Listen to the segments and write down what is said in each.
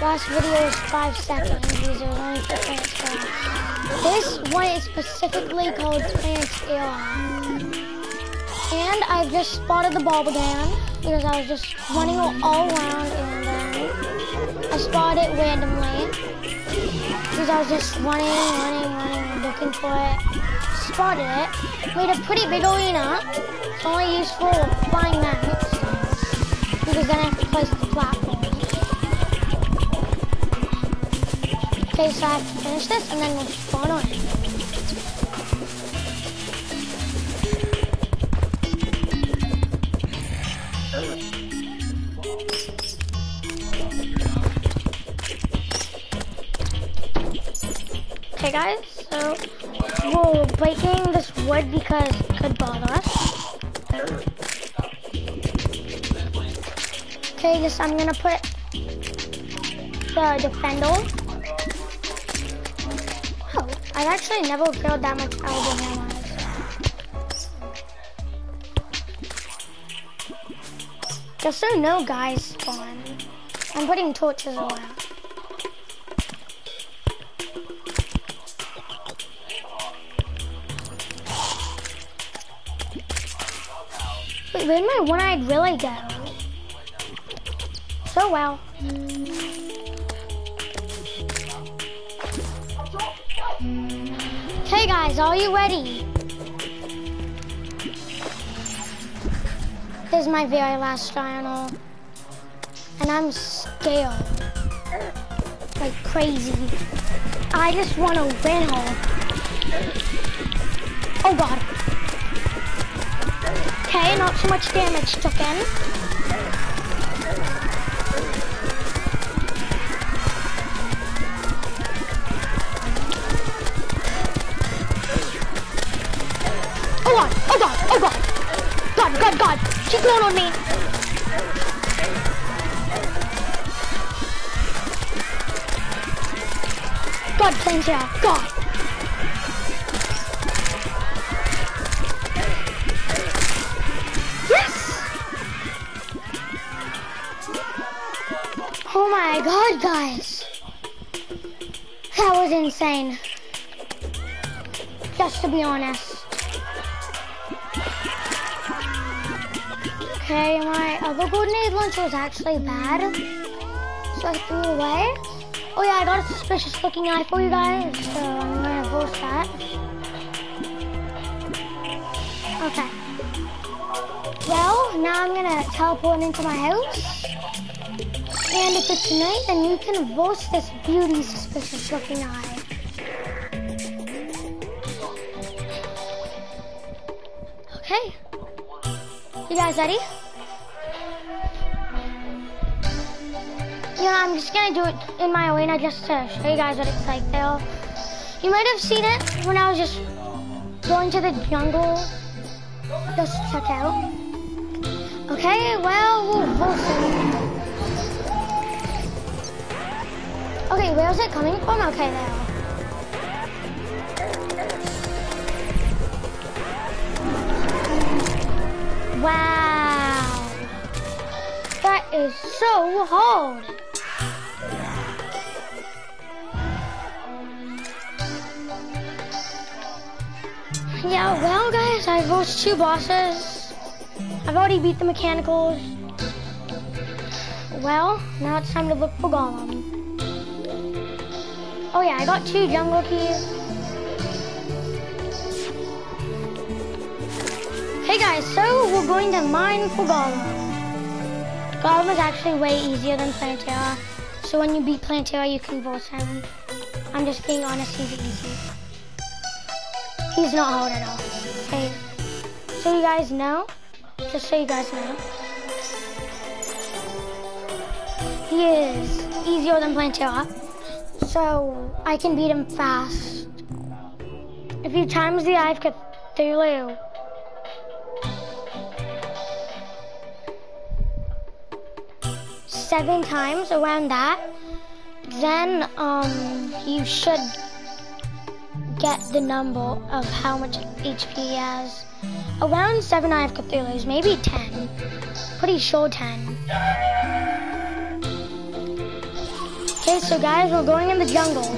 Last video was five seconds. These are only for Plants This one is specifically called Plants And I've just spotted the bulb again because I was just running all around and then I spotted it randomly because I was just running, running, running, looking for it. Spotted it. Made a pretty big arena. It's only used for flying mounts because then I have to place the platform. Okay, so I have to finish this and then we'll spawn on. Okay guys, so we're breaking this wood because it could bother us. Okay, this I'm gonna put the defender. I've actually never killed that much elbow hammer. Just so know, guys, spawn. I'm putting torches around. Wait, where'd my one-eyed really go? So well. Hey guys, are you ready? This is my very last final. And I'm scared. Like crazy. I just want to win home. Oh god. Okay, not so much damage took in. God, God. She's going on me. God, Plancia, God. Yes! Oh my god, guys. That was insane. Just to be honest. Okay, my uh, other golden age lunch was actually bad. So I threw it away. Oh yeah, I got a suspicious looking eye for you guys, so I'm gonna post that. Okay. Well, now I'm gonna teleport into my house. And if it's night, then you can voice this beauty suspicious looking eye. Okay. You guys ready? I'm just gonna do it in my arena just to show you guys what it's like there. You might have seen it when I was just going to the jungle just check out. Okay, well, we'll, we'll see. Okay, where's it coming from? Okay, there. Wow. That is so hard. Yeah, well guys, I've lost two bosses. I've already beat the mechanicals. Well, now it's time to look for Golem. Oh yeah, I got two jungle keys. Hey guys, so we're going to mine for Golem. Golem is actually way easier than Plantera. So when you beat Plantera, you can voice him. I'm just being honest, he's easy. He's not hard at all. Okay, so you guys know, just so you guys know, he is easier than Plantera so I can beat him fast. If you times the Eye of Cthulhu, seven times around that, then um, you should get the number of how much HP he has. Around seven Eye of Cthulhu's, maybe 10. Pretty sure 10. Okay, so guys, we're going in the jungle.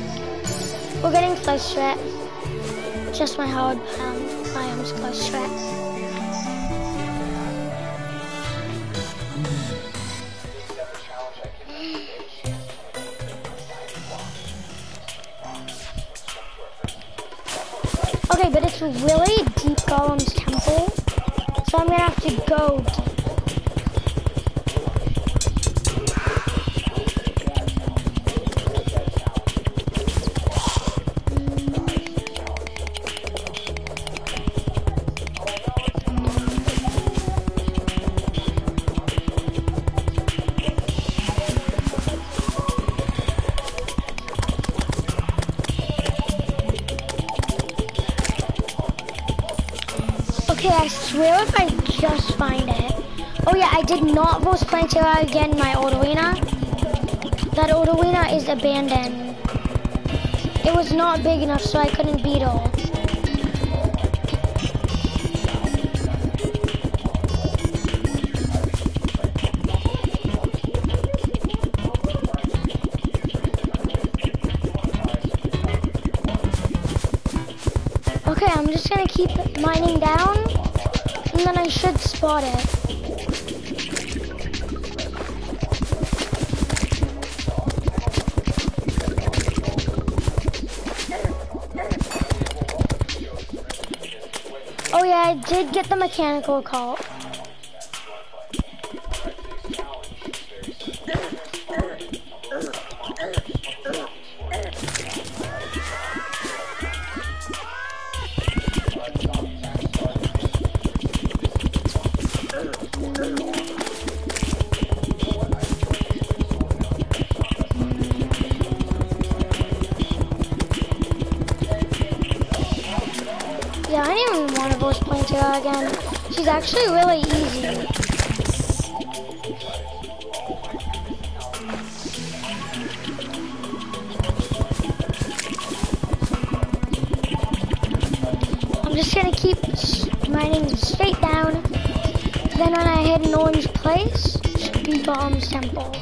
We're getting close to it. Just my hard um, biome's close to it. It's really deep Golem's did not vote Plantera again in my old arena. That old arena is abandoned. It was not big enough so I couldn't beetle. Okay, I'm just gonna keep mining down, and then I should spot it. Did get the mechanical call. Bomb's Temple.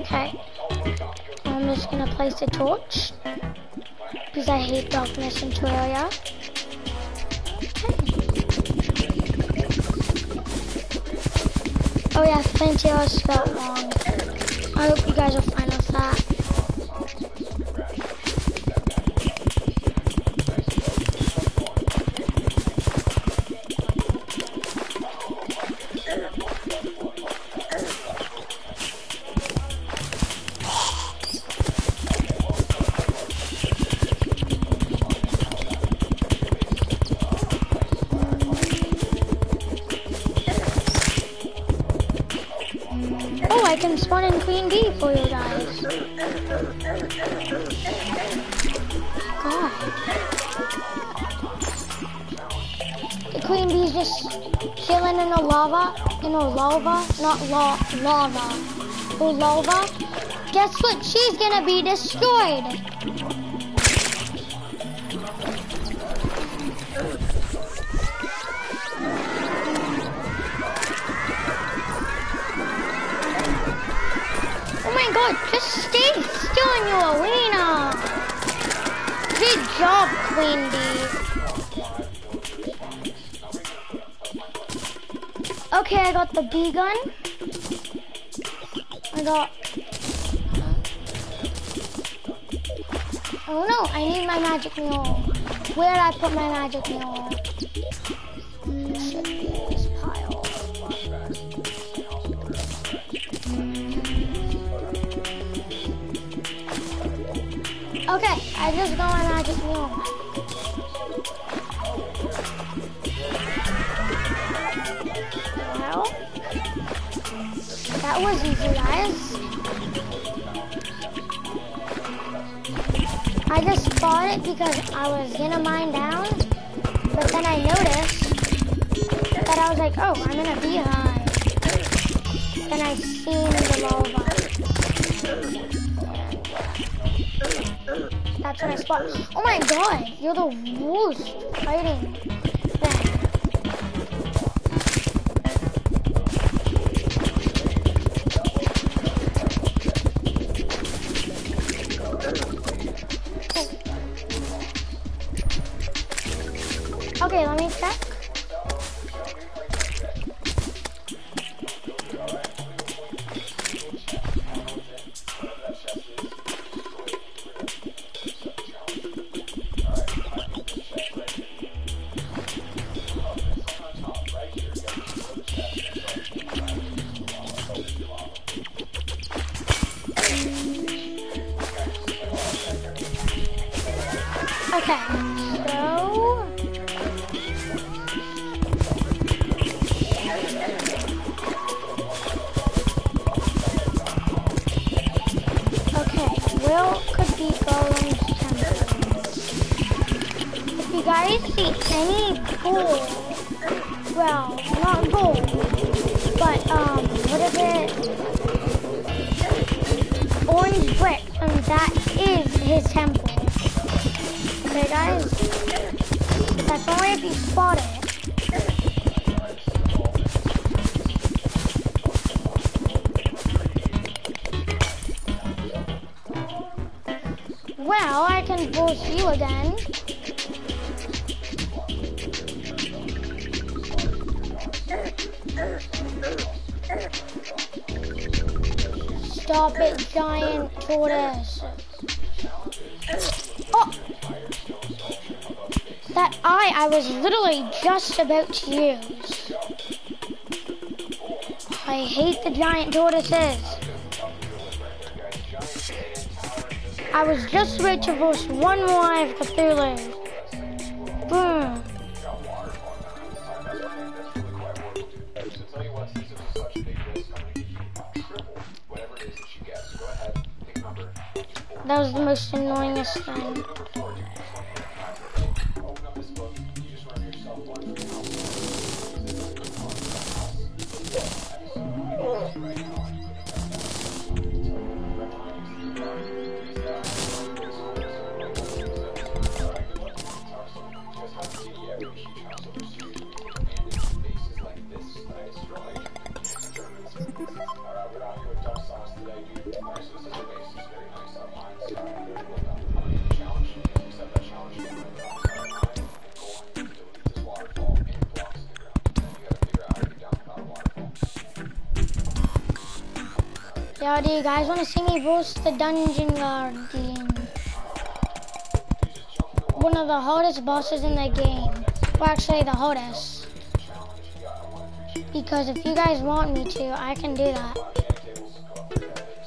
Okay. I'm just gonna place a torch because I hate darkness in Terraria. Oh yeah, Plantera spelled wrong. I la lava, or lava. Guess what? She's gonna be destroyed. Oh my god, just stay still in your arena. Good job, Queen Bee. Okay, I got the B gun. Oh no, I need my magic mule. Where did I put my magic mule? Okay, I just got my magic mule. That was easy, guys. I just fought it because I was gonna mine down, but then I noticed that I was like, oh, I'm in a beehive. Then I seen the lava. That's what I spot. Oh my god, you're the worst fighting gold, well, not gold, but um, what is it? Orange brick, and that is his temple. Okay, guys. That's only if you spot it. Well, I can boost you again. Was literally just about to use. I hate the giant tortoises. I was just about to boost one more Eye of Cthulhu. Boom. That was the most annoyingest thing. Yeah, do you guys want to see me boost the Dungeon Guardian? One of the hardest bosses in the game. Well, actually, the hardest. Because if you guys want me to, I can do that.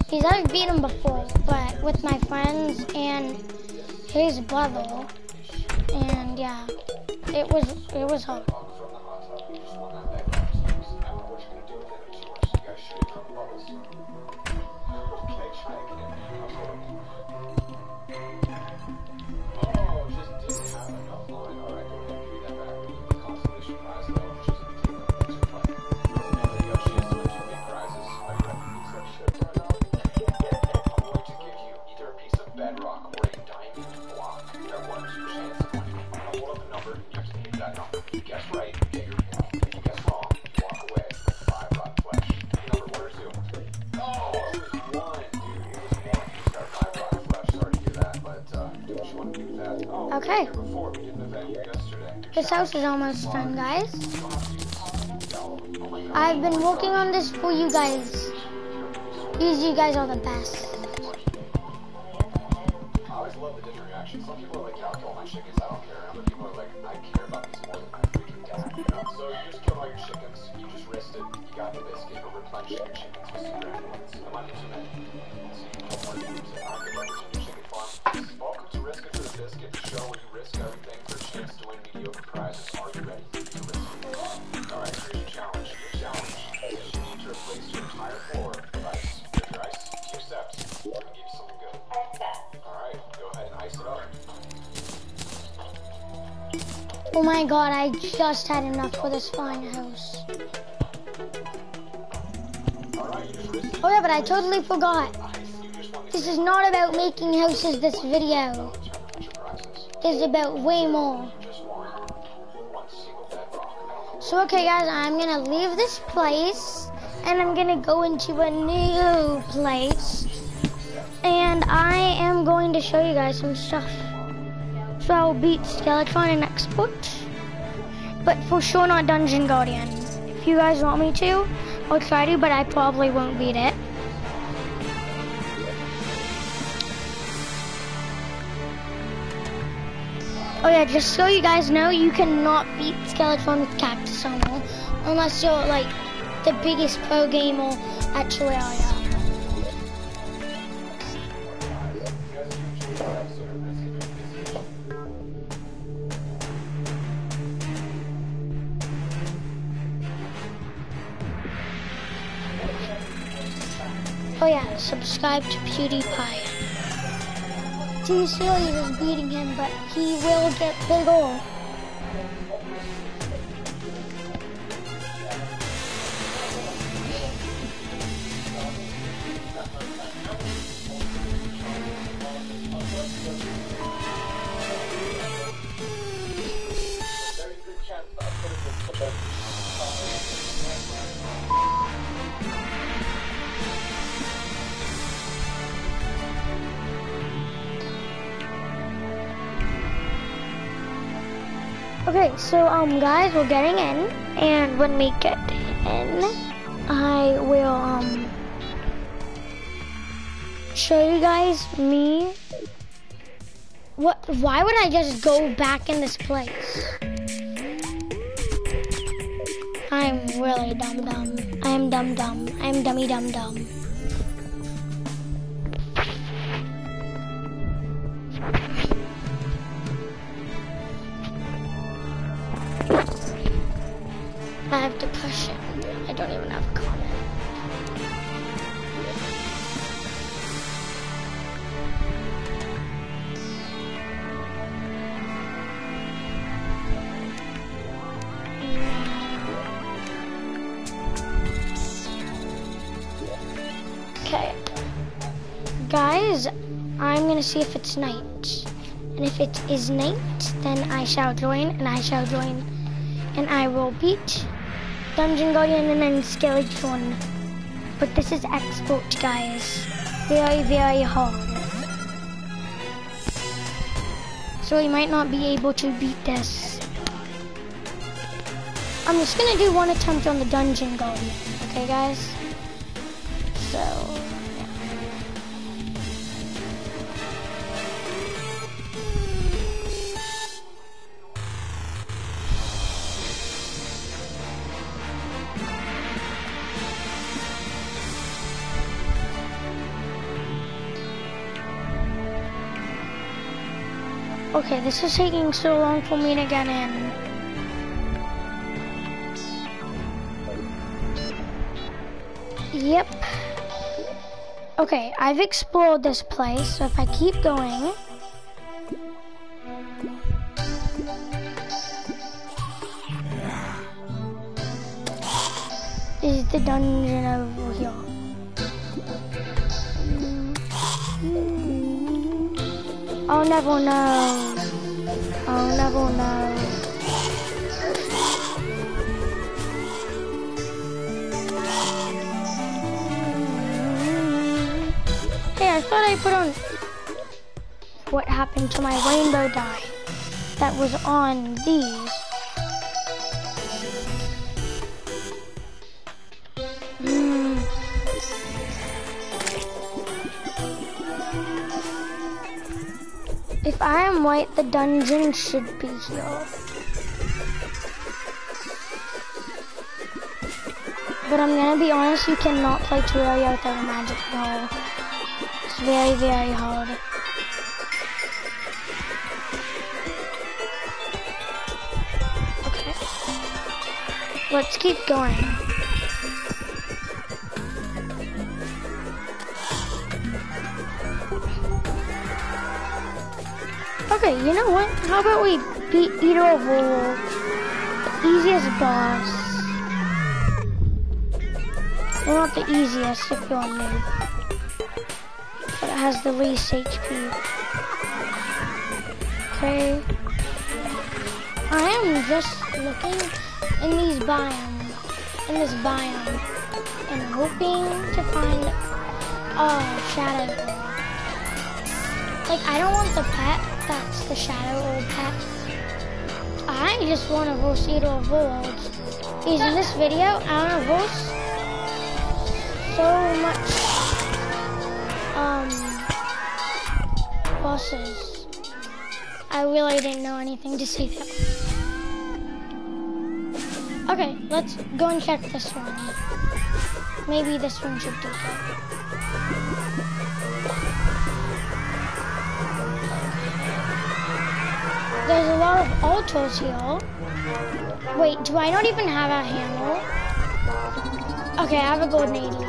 Because I've beat him before, but with my friends and his brother. And yeah, it was it was hard. Almost guys. You. I've been working on this for you guys. These you guys are the best. I always love the reactions. Some people are like, my chickens. I don't care. Like, I care about these more than freaking. You? So you just killed all your chickens. You just it. You got the biscuit. But replenishing your chickens with some granules. Come on, use your men. So you killed more chickens. All my god, I just had enough for this fine house. Oh yeah, but I totally forgot. This is not about making houses this video. challenge. is about way more. So okay guys, I'm gonna leave this place and I'm gonna go into a new place and I am going to show you guys some stuff. So I'll beat Skeletron and Expert, but for sure not Dungeon Guardian. If you guys want me to, I'll try to, but I probably won't beat it. Oh yeah, just so you guys know, you cannot beat Skeletron with Cactus Armor unless you're like the biggest pro gamer at Terraria. Subscribe to PewDiePie. Too silly is beating him, but he will get bigger. Okay, so um guys, we're getting in and when we get in, I will um show you guys me what why would I just go back in this place? I'm really dumb dumb. I am dumb dumb. I am dummy dumb dumb. I'm gonna see if it's night. And if it is night, then I shall join, and I shall join, and I will beat Dungeon Guardian and then Skeleton. But this is expert, guys. Very, very hard. So we might not be able to beat this. I'm just gonna do one attempt on the Dungeon Guardian, okay guys? Okay, this is taking so long for me to get in. Yep. Okay, I've explored this place, so if I keep going... Is the dungeon over here? I'll never know. To my rainbow dye that was on these. Hmm. If I am white, the dungeon should be here. But I'm gonna be honest, you cannot play Terraria without a magic ball. It's very, very hard. Let's keep going. Okay, you know what? How about we beat Eater of the easiest boss. Well, not the easiest if you're new, but it has the least HP. Okay. I am just looking in these biomes, in this biome, and hoping to find a shadow orb. Like, I don't want the pet that's the shadow orb pet. I just want a Volcedo of Worlds. Because in this video, I want to voice so much, um, bosses. I really didn't know anything to say that. Okay, let's go and check this one. Maybe this one should do it. There's a lot of autos here. Wait, do I not even have a hammer? Okay, I have a golden 80.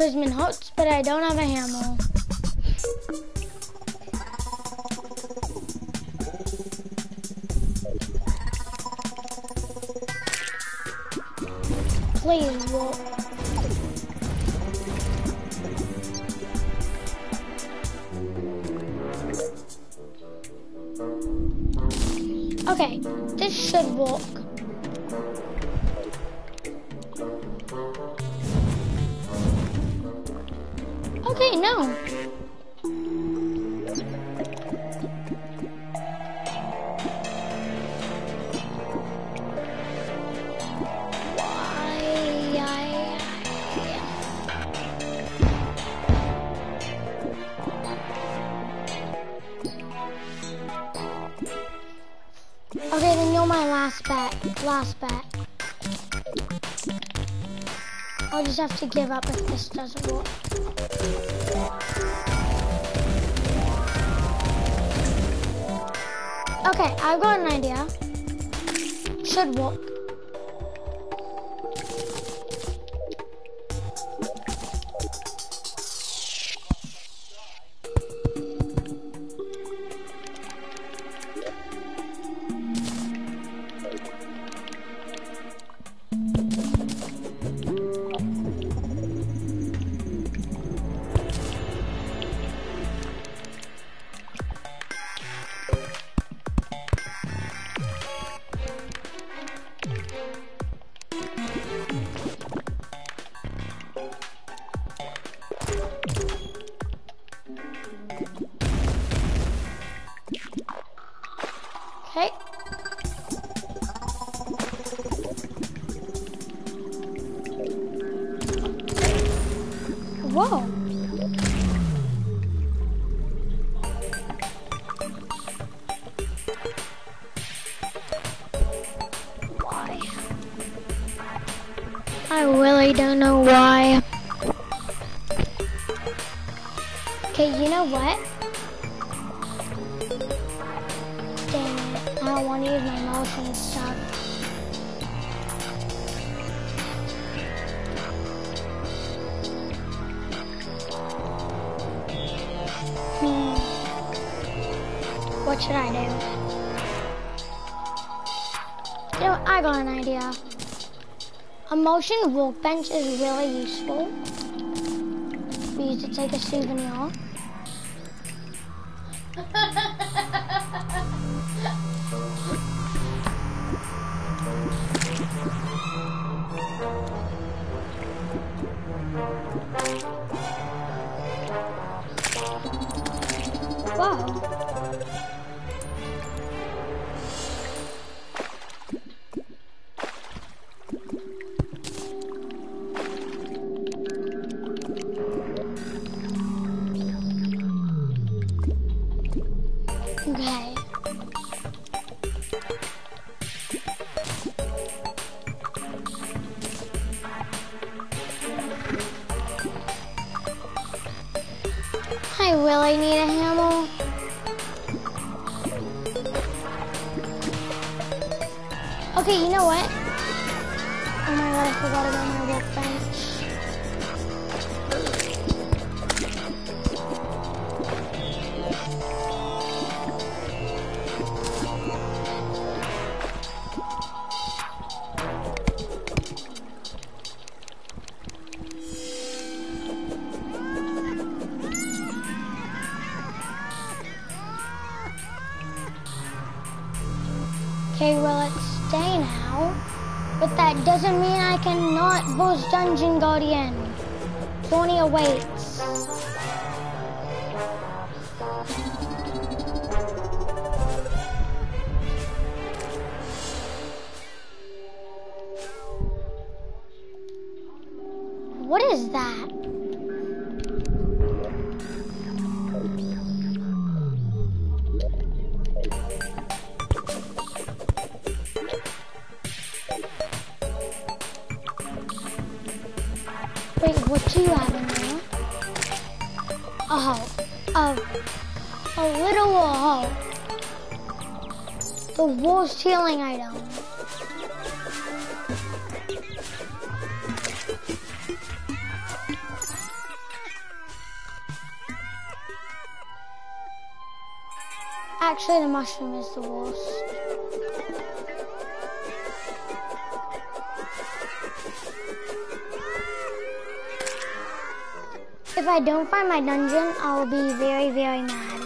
Chrisman Hots, but I don't have a hammer. Please. To give up if this doesn't work. Okay, I've got an idea. Should work. Okay. Whoa. Why? I really don't know why. Okay, you know what? Hmm. What should I do? You know, I got an idea. A motion workbench is really useful. We use it to take a souvenir. What? Oh my god, I forgot about my workbench. Dungeon Guardian. Tony awaits. Mushroom is the worst. If I don't find my dungeon, I'll be very, very mad.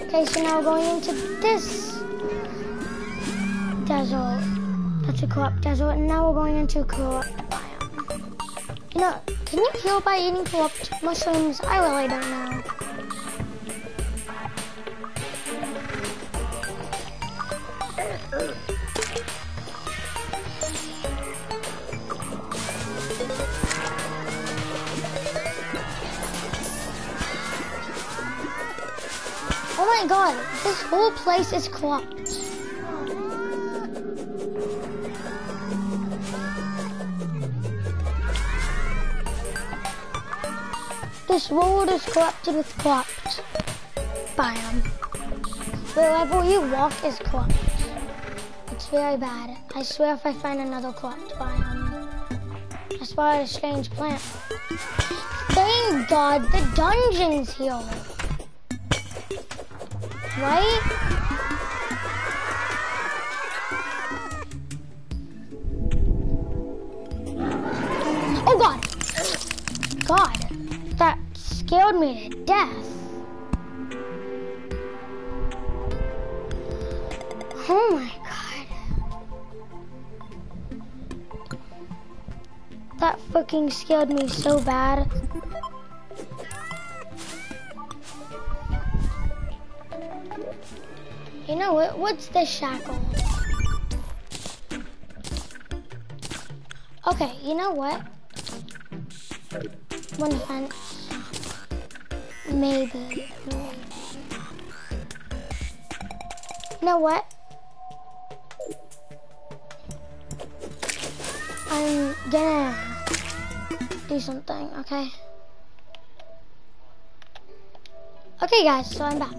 Okay, so now we're going into this desert. That's a corrupt desert, and now we're going into a know, can you heal by eating corrupt mushrooms? I really don't know. Oh my god, this whole place is corrupt. This world is corrupted with corrupt biome. Wherever you walk is corrupt. It's very bad. I swear if I find another corrupt biome. I spotted a strange plant. Thank God the dungeon's here. Right? Fucking scared me so bad. You know what? What's the shackle? Okay, you know what? One fence. Maybe. maybe. You know what? I'm gonna do something, okay? Okay guys, so I'm back.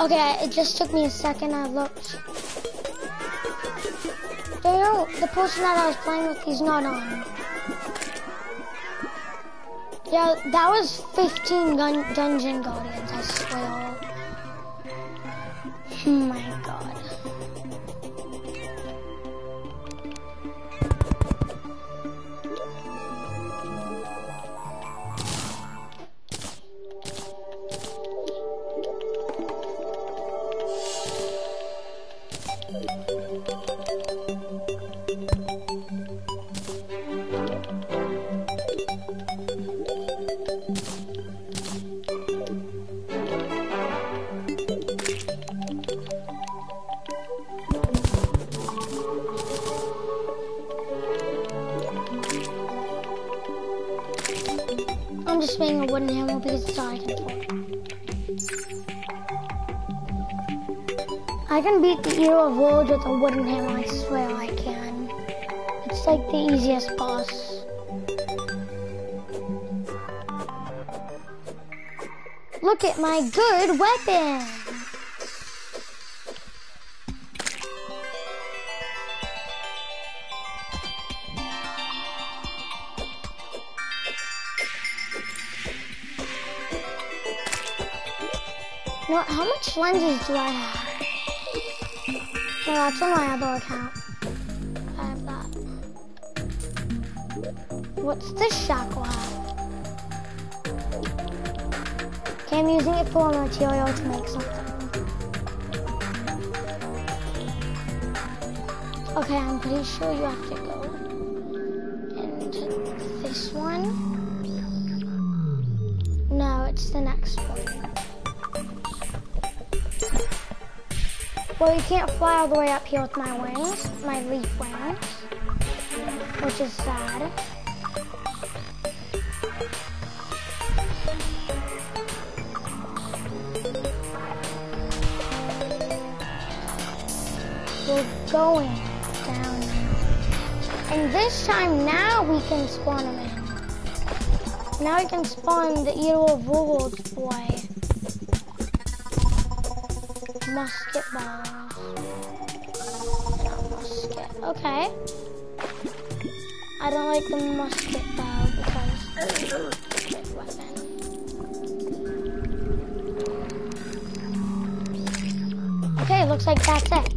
Okay, it just took me a second, I looked. You know, the person that I was playing with, he's not on. Yeah, that was 15 gun dungeon guardians, At my good weapon! You how much lenses do I have? No, that's on my other account. I have that. What's this shackle have? Okay, I'm using it for material to make something. Okay, I'm pretty sure you have to go into this one. No, it's the next one. Well, you can't fly all the way up here with my wings, my leaf wings, which is sad. Going down now. And this time now we can spawn them in. Now we can spawn the evil Worlds boy musket balls. musket. Okay. I don't like the musket though because it's a weapon. Okay, looks like that's it.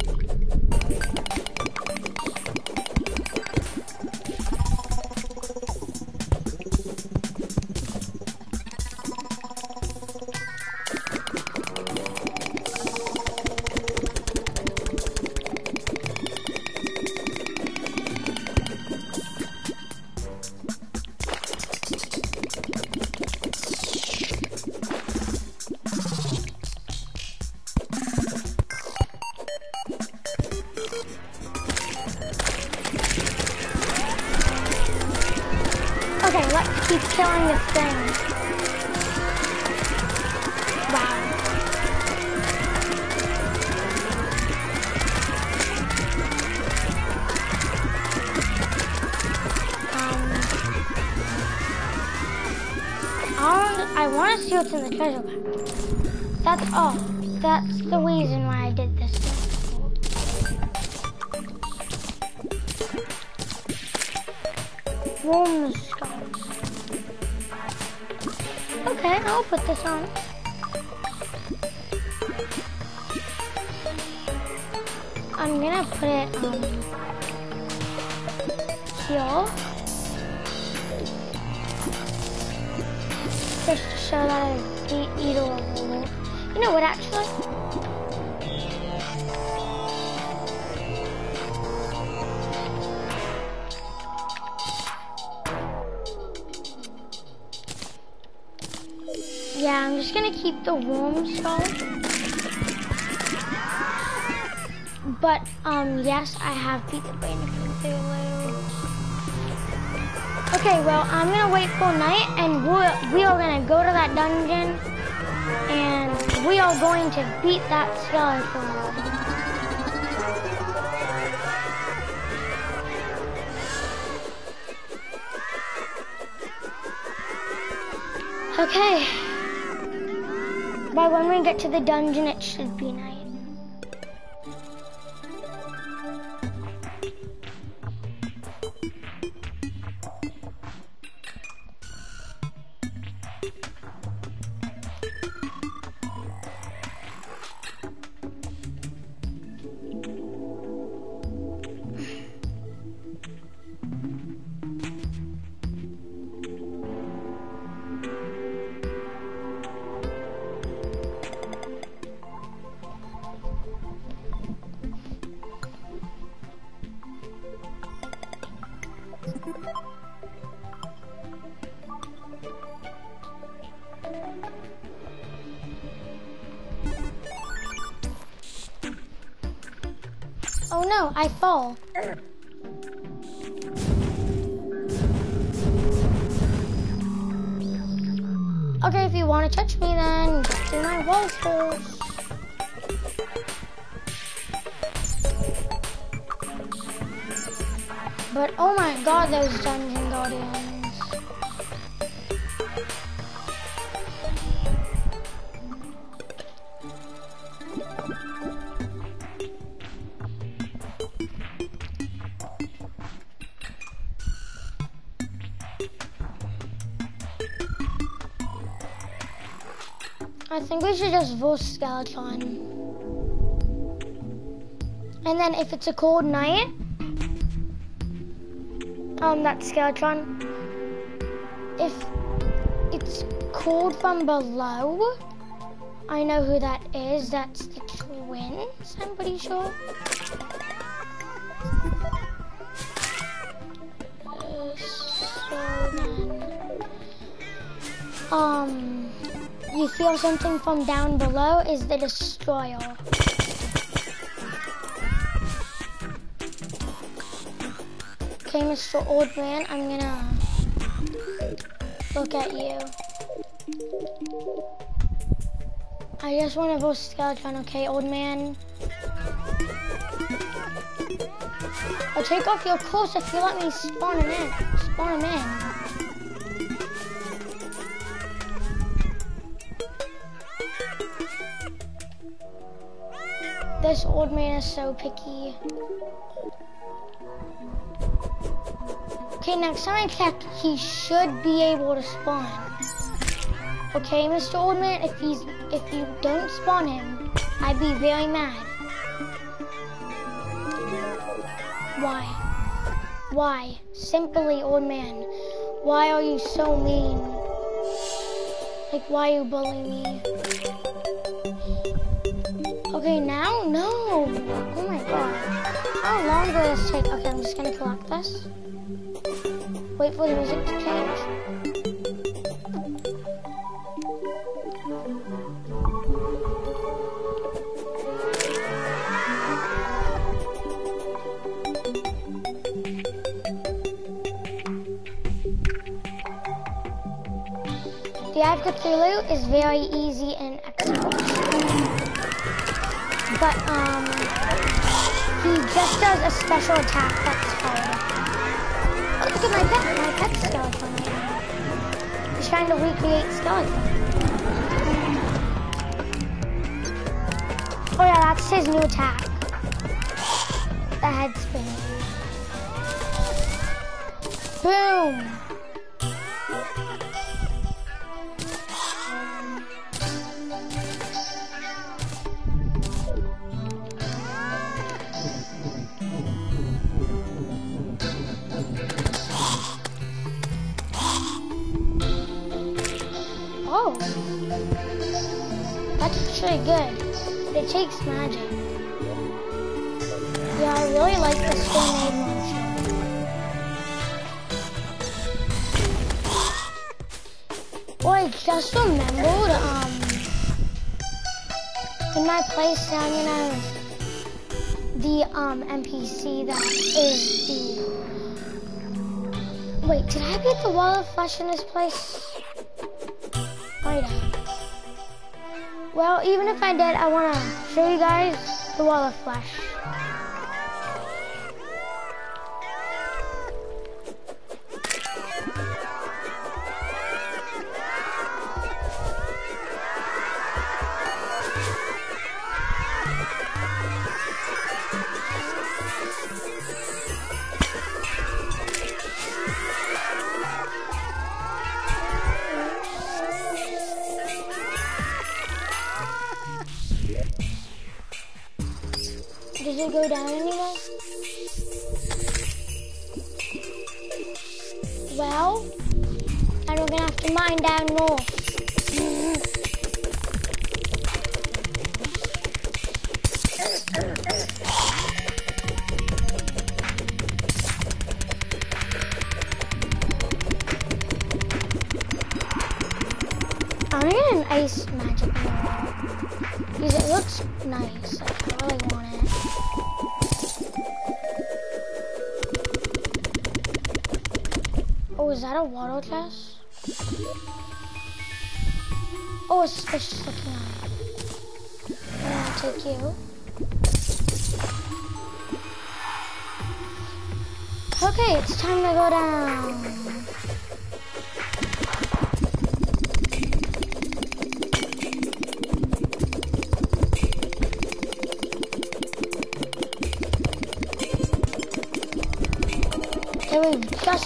Killing this thing. Um, I want to see what's in the treasure pack. That's all. That's the reason why I did this. Room I'll put this on. I'm gonna put it um here. Just to show that I eat all You know what actually? The warm skull. But, um, yes, I have beat the brain. Okay, well, I'm gonna wait for night, and we're, we are gonna go to that dungeon, and we are going to beat that skeleton. Okay. When we get to the dungeon, it no, I fall. Okay, if you want to touch me then, to my walls. But oh my god, those dungeon guardians. We should just vote Skeletron. And then if it's a cold night, um, that Skeletron, if it's cold from below, I know who that is. That's the twins, I'm pretty sure. You something from down below is the destroyer. Okay, Mr. Old Man, I'm gonna look at you. I just want to vote skeleton, okay, old man? I'll take off your clothes if you let me spawn him in. Spawn him in. This old man is so picky. Okay, next time I check, he should be able to spawn. Okay, Mr. Old Man, if he's if you don't spawn him, I'd be very mad. Why? Why? Simply, old man. Why are you so mean? Like, why are you bully me? Okay, now? No! Oh my god. How long will this take? Okay, I'm just gonna collect this. Wait for the music to change. The of Cthulhu is very easy Excel. But, um, he just does a special attack that's hard. Oh, look at my pet, my pet skeleton. He's trying to recreate skeleton. Oh yeah, that's his new attack. The head spinning. Boom! Takes magic. Yeah, I really like the Stone monster. I just remembered, um, in my place now I'm the, um, NPC that is the... Wait, did I beat the wall of flesh in this place? Have. Well, even if I did, I want to show you guys the wall of flesh. I'm gonna get an ice magic mirror. Because it looks nice. Like, I really want it. Oh, is that a water chest? Oh, it's suspicious looking eye. I'm gonna take you. Okay, it's time to go down.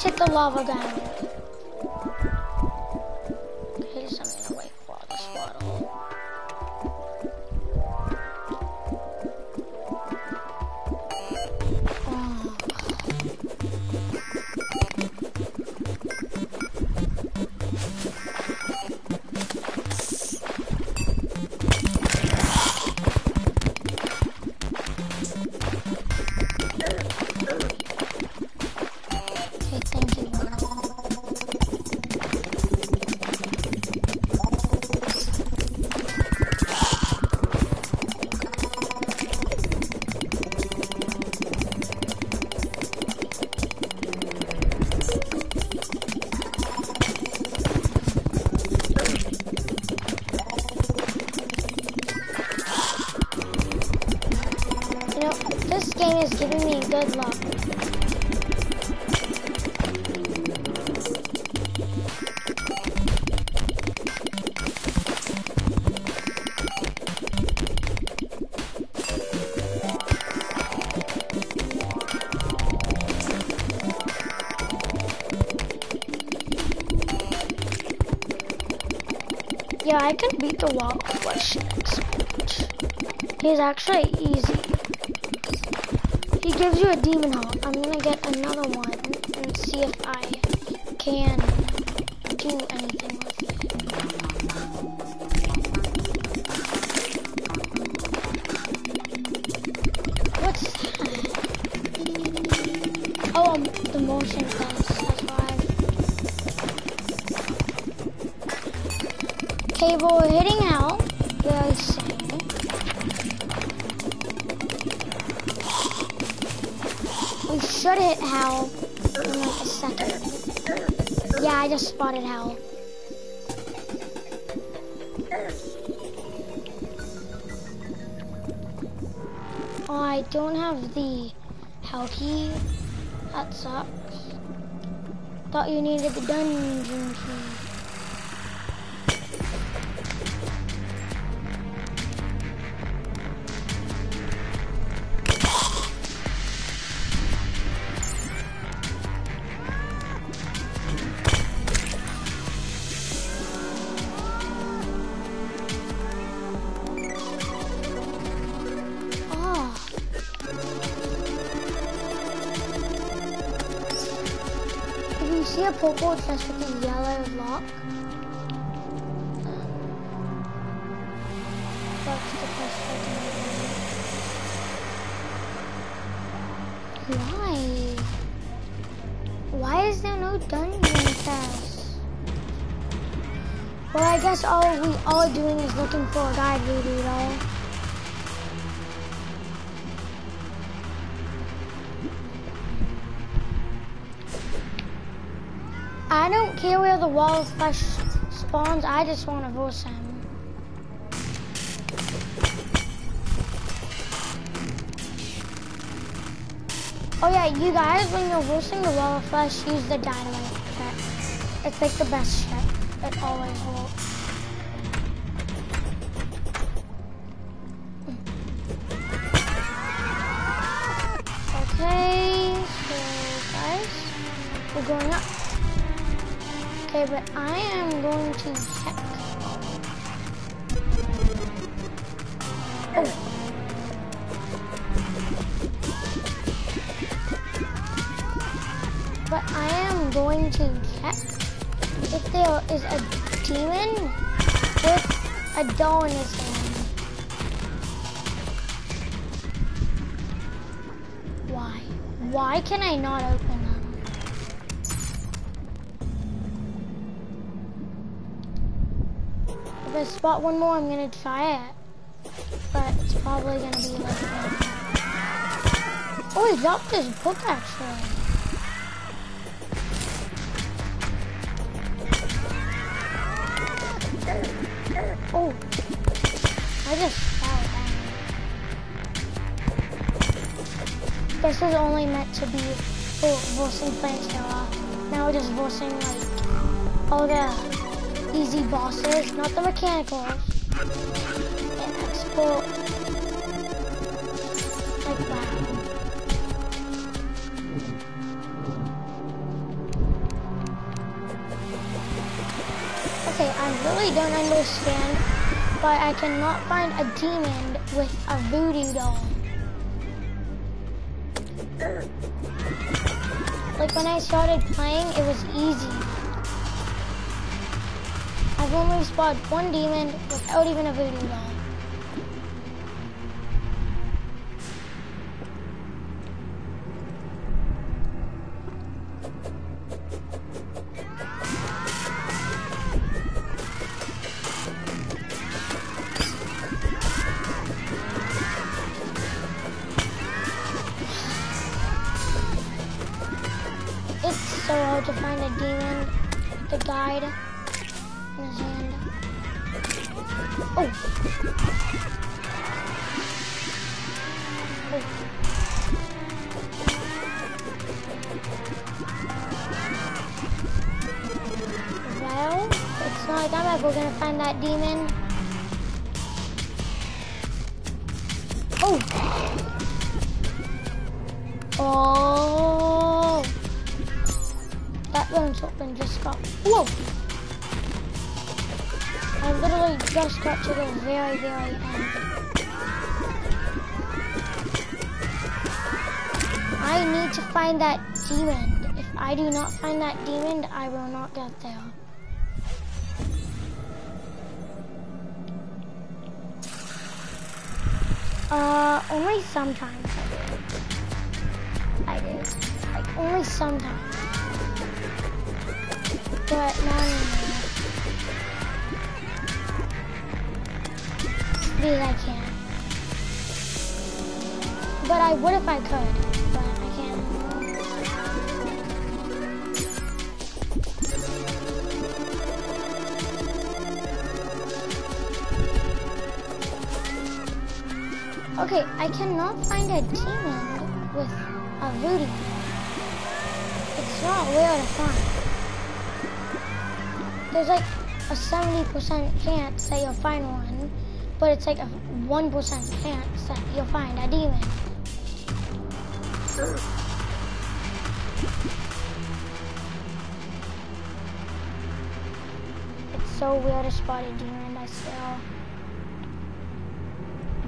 Hit the lava gun. I can beat the wall question expert. He's actually easy. He gives you a demon heart. I'm gonna get another one and see if I can do anything just spotted Hal. See a with a yellow lock, that's the best Why? Why is there no dungeon pass? Well, I guess all we are doing is looking for a guide reader, though. Don't where the wall of flesh spawns, I just want to verse him. Oh yeah, you guys, when you're versing the wall of flesh, use the dynamite check. It's like the best check. It always works. I am going to check. Oh. But I am going to check if there is a demon with a doll in his spot one more, I'm gonna try it. But it's probably gonna be like. Oh, he dropped his book actually. Oh, I just fell down. This is only meant to be expert voicing Plantera. Now we're just voicing like oh, all the easy bosses, not the mechanicals. And expert like. Okay, I really don't understand why I cannot find a demon with a voodoo doll. Like when I started playing, it was easy. Spotted one demon without even a voodoo doll. I need to find that demon. If I do not find that demon, I will not get there. Uh, only sometimes I do. I do. Like, only sometimes. But not. Because I can't. But I would if I could. Okay, I cannot find a demon with a voodoo. It's not rare to find. There's like a 70% chance that you'll find one, but it's like a 1% chance that you'll find a demon. It's so weird to spot a demon,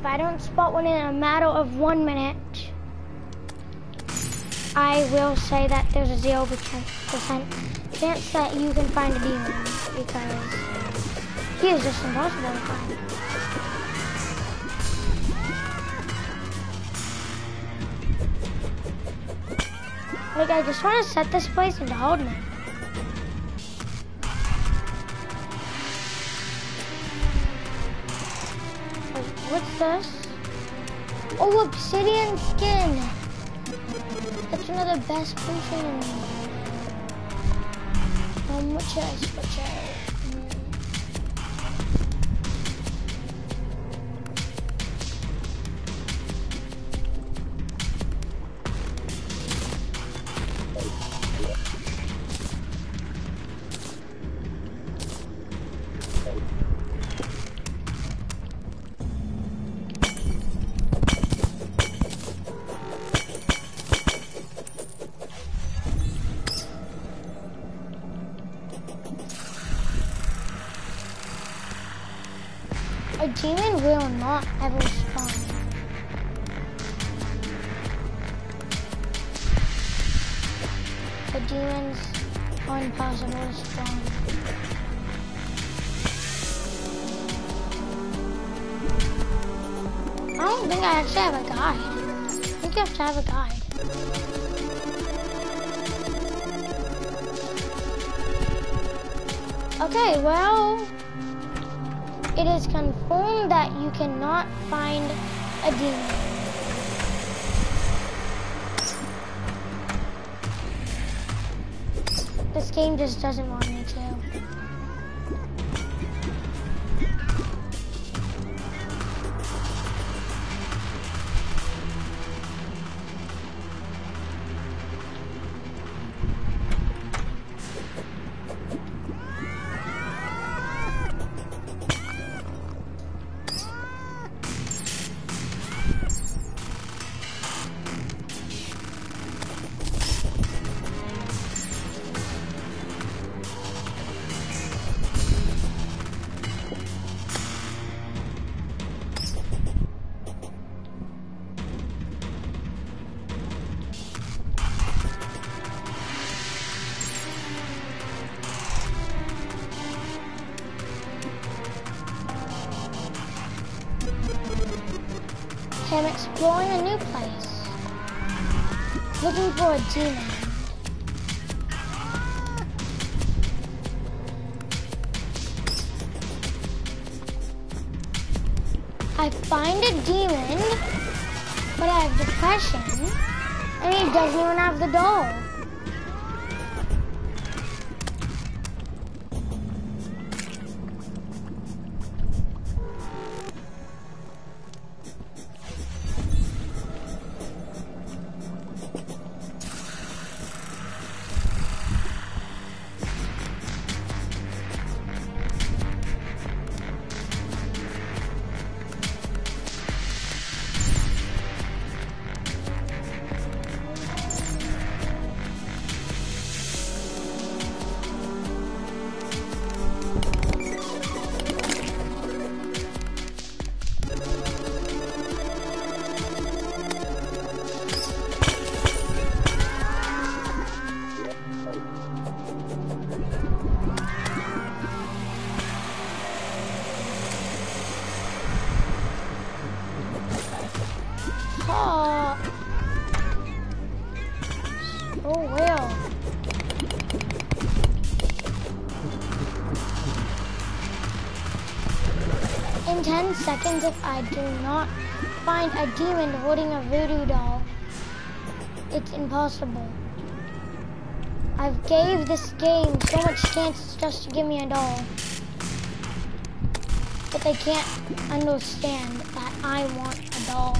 I don't spot one in a matter of one minute, I will say that there's a zero percent chance that you can find a demon because he is just impossible to find. Like I just want to set this place into hold me. This? Oh, obsidian skin. That's the best potion in Um, what should I switch exploring a new place. Looking for a demon. I find a demon, but I have depression, and he doesn't even have the doll. 10 seconds, if I do not find a demon holding a voodoo doll, it's impossible. I've gave this game so much chances just to give me a doll. But they can't understand that I want a doll.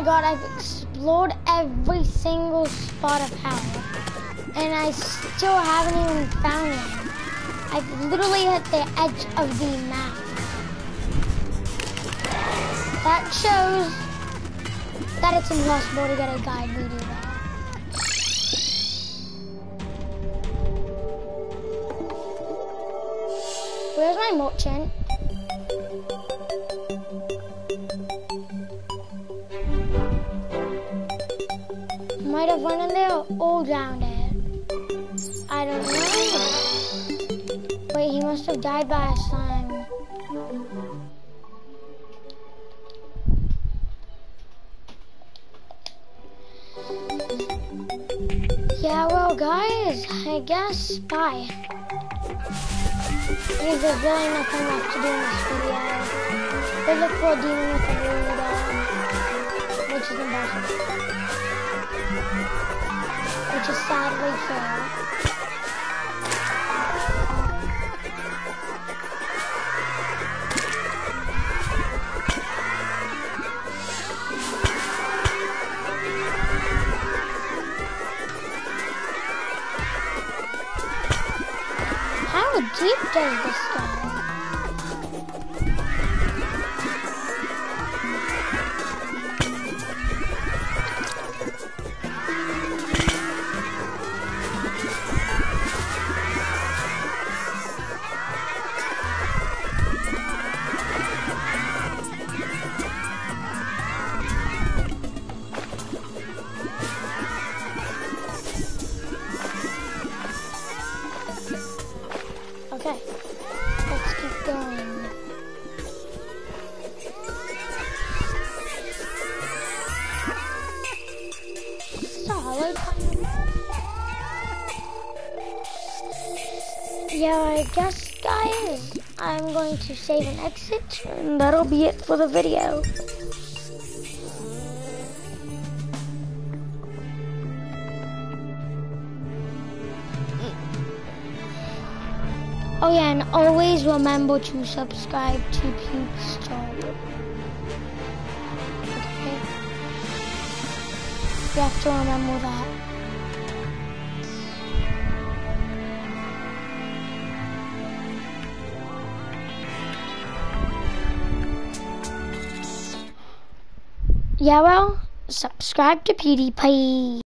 My god, I've explored every single spot of hell. And I still haven't even found one. I've literally hit the edge of the map. That shows that it's impossible to get a guide died by a slime. Yeah, well, guys, I guess bye. There's really nothing left to do in this video. They look for demon with blue doll, which is impossible. which is sadly true. Deep does this to save and exit, and that'll be it for the video. Oh yeah, and always remember to subscribe to channel. Okay? You have to remember that. Yeah, well, subscribe to PewDiePie.